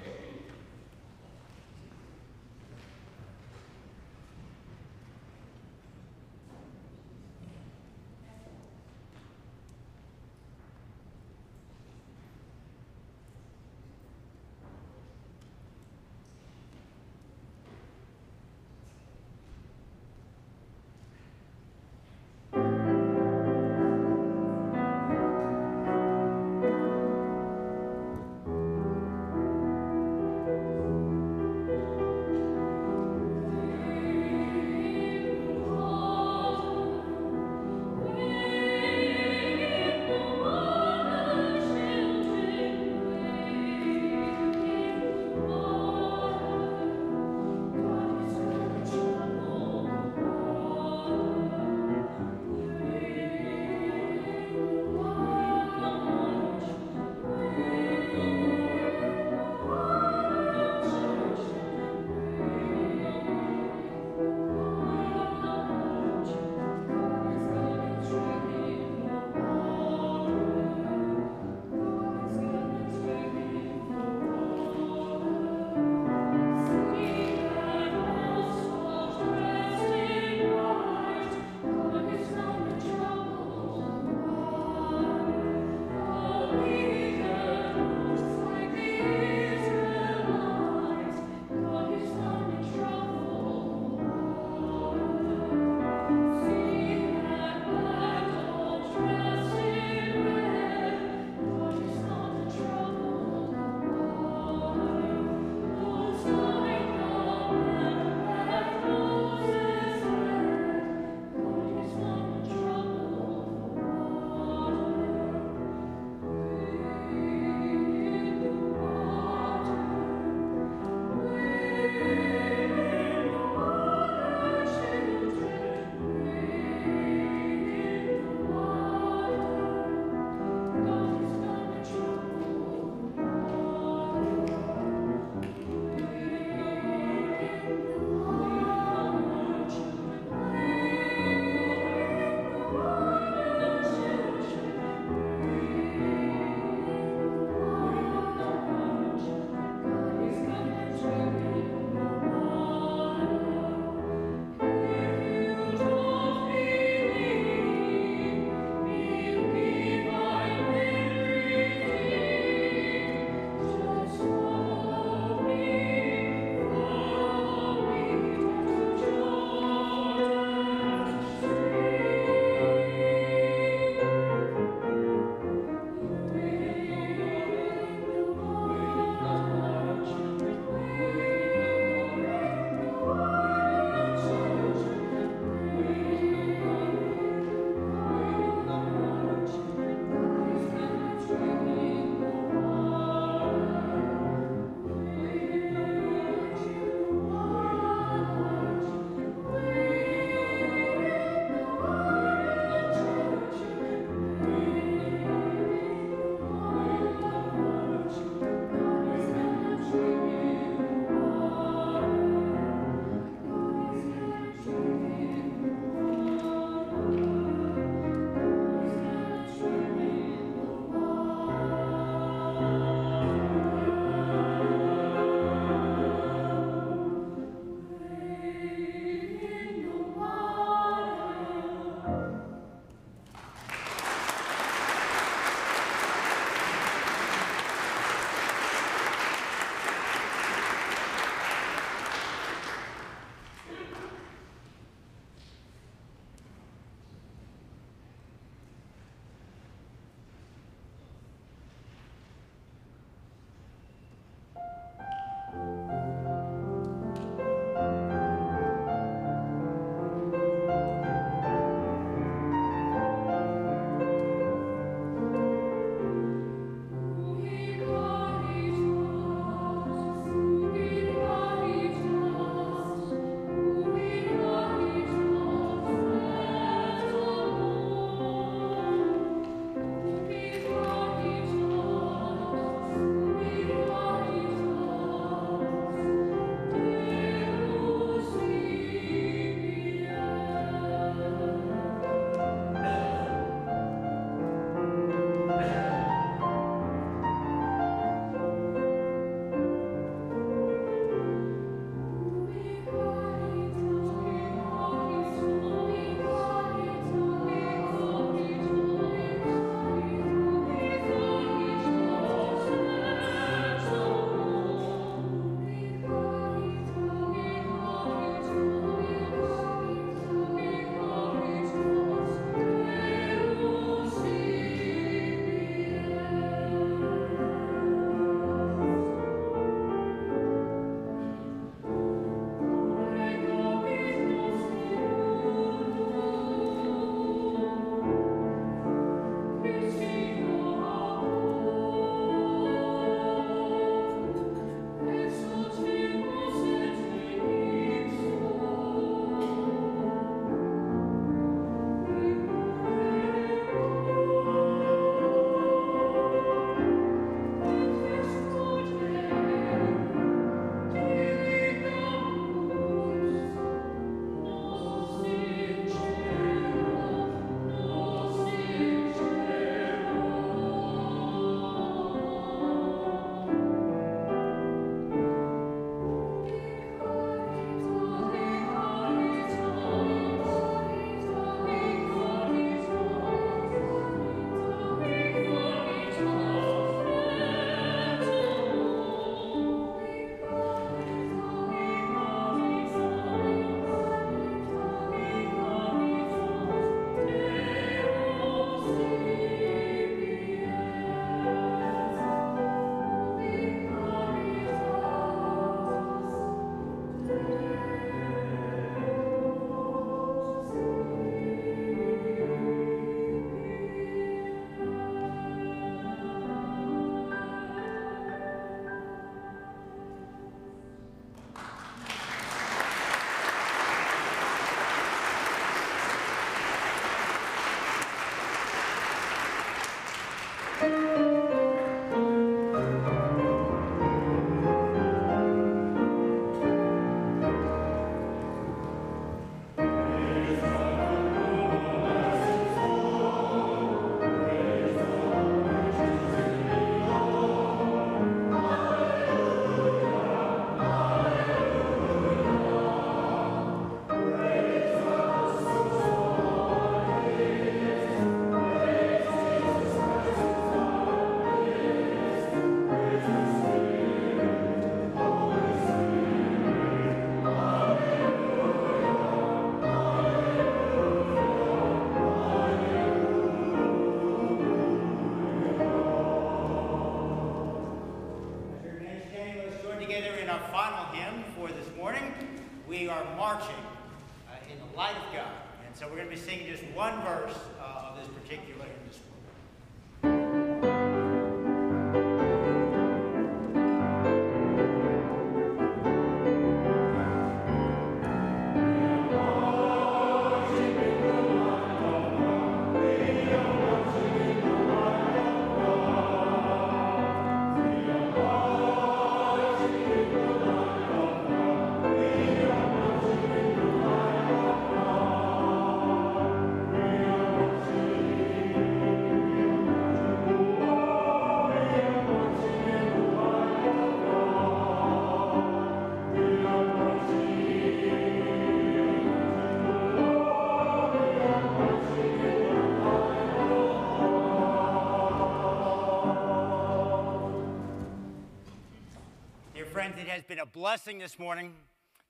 Friends, it has been a blessing this morning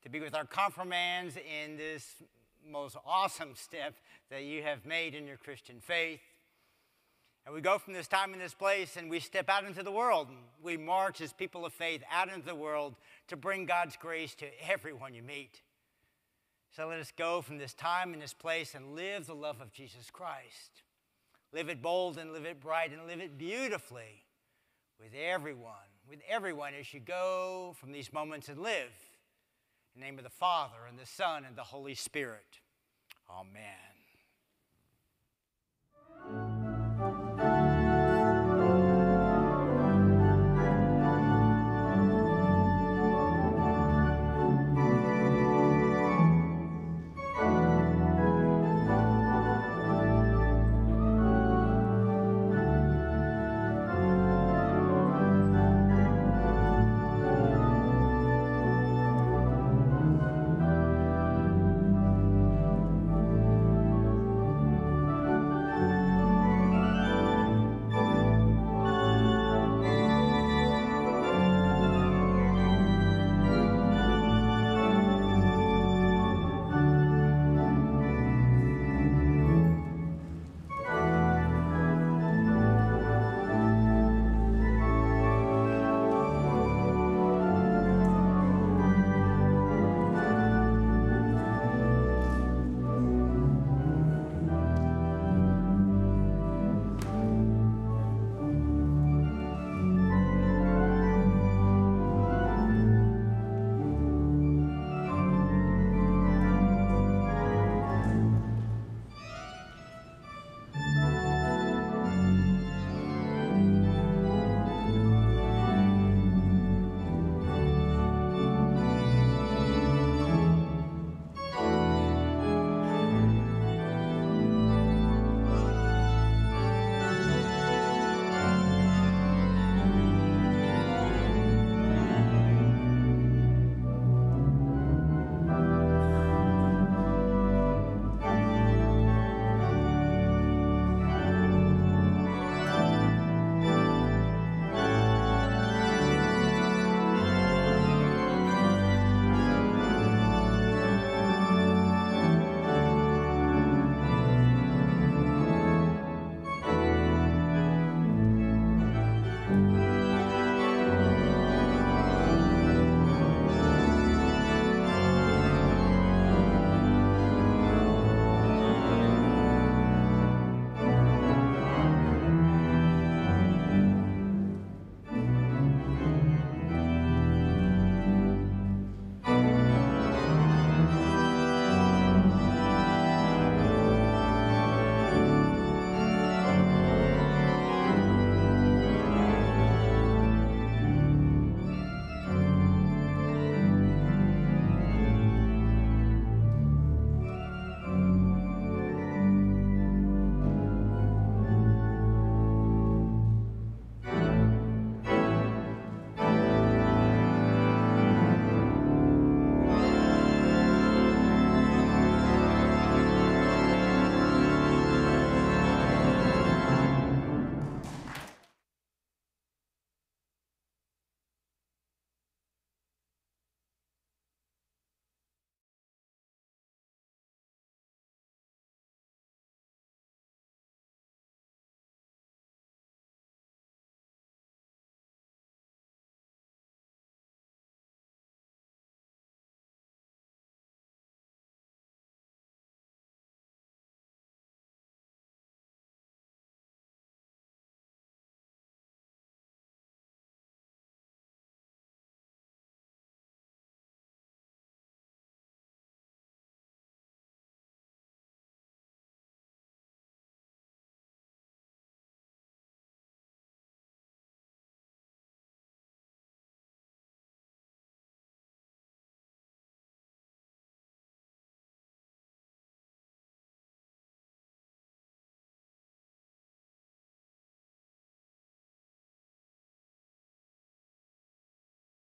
to be with our confirmands in this most awesome step that you have made in your Christian faith. And we go from this time in this place and we step out into the world. We march as people of faith out into the world to bring God's grace to everyone you meet. So let us go from this time in this place and live the love of Jesus Christ. Live it bold and live it bright and live it beautifully with everyone, with everyone as you go from these moments and live. In the name of the Father and the Son and the Holy Spirit. Amen.